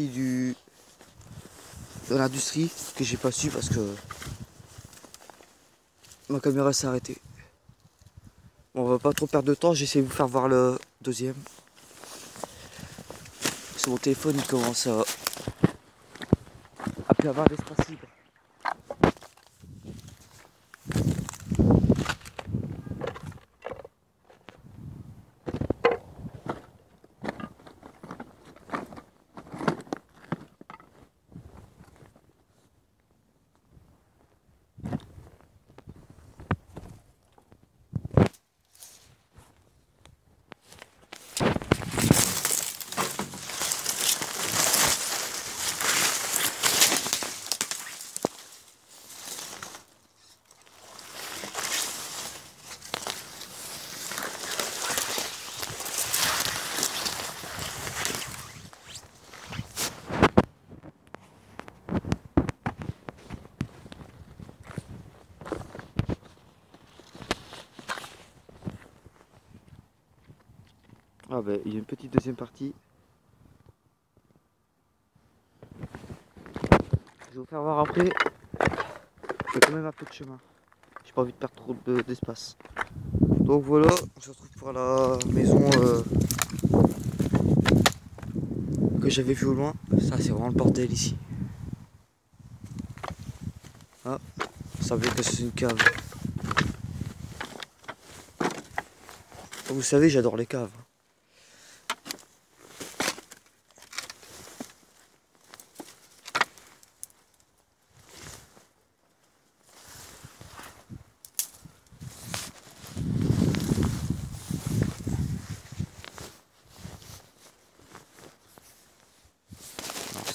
du de l'industrie que j'ai pas su parce que ma caméra s'est arrêtée. Bon, on va pas trop perdre de temps, j'essaie de vous faire voir le deuxième. Sur mon téléphone il commence à, à plus avoir d'espace libre. Ah ben il y a une petite deuxième partie. Je vais vous faire voir après. J'ai quand même un peu de chemin. J'ai pas envie de perdre trop de- d'espace. Donc voilà, on se retrouve pour la maison euh, que j'avais vue au loin. Ça c'est vraiment le bordel ici. Ah, ça veut que c'est une cave. Vous savez, j'adore les caves.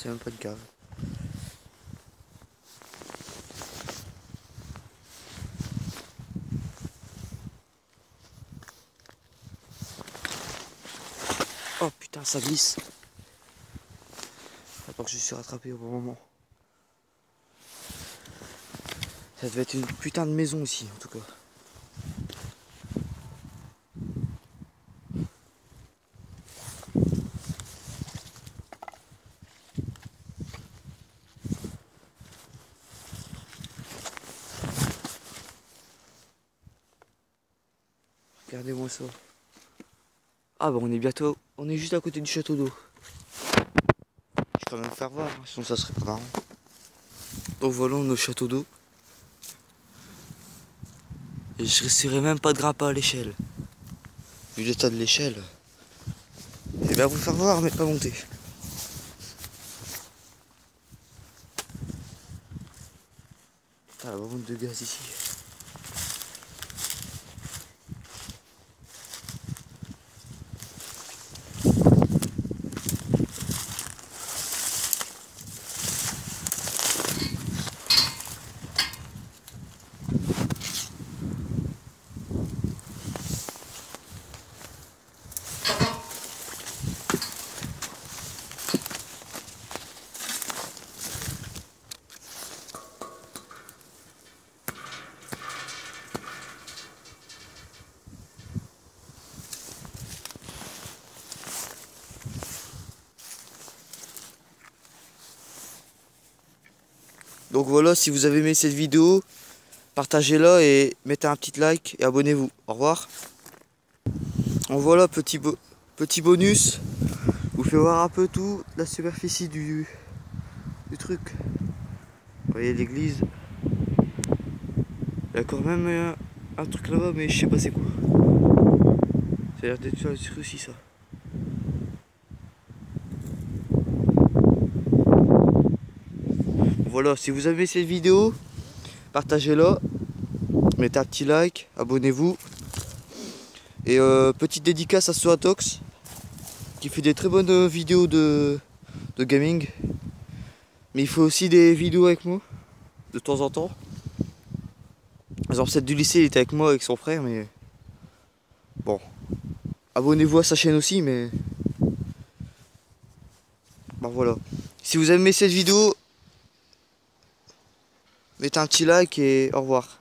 Même pas une cave. Oh putain, ça glisse. Attends que je suis rattrapé au bon moment. Ça devait être une putain de maison ici, en tout cas. Regardez-moi ça. Ah bah on est bientôt, on est juste à côté du château d'eau. Je vais quand même faire voir, hein, sinon ça serait pas marrant. Donc voilà nos châteaux d'eau. Et je risquerai même pas de grimper à l'échelle. Vu l'état de l'échelle. Je vais bien vous faire voir mais pas monter. Ah la bombe de gaz ici. Donc voilà, si vous avez aimé cette vidéo, partagez-la et mettez un petit like et abonnez-vous. Au revoir. Donc voilà, petit, petit bonus. Vous fait voir un peu tout la superficie du, du truc. Vous voyez l'église. Il y a quand même euh, un truc là-bas, mais je sais pas c'est quoi. Ça a l'air d'être sur le aussi ça. Voilà, si vous avez cette vidéo, partagez-la, mettez un petit like, abonnez-vous. Et euh, petite dédicace à Soatox, qui fait des très bonnes vidéos de, de gaming. Mais il fait aussi des vidéos avec moi, de temps en temps. Exemple, celle du lycée, il était avec moi, avec son frère, mais... Bon. Abonnez-vous à sa chaîne aussi, mais... Bon, voilà. Si vous aimé cette vidéo, mettez un petit like et au revoir.